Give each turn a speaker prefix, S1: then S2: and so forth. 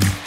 S1: Bye.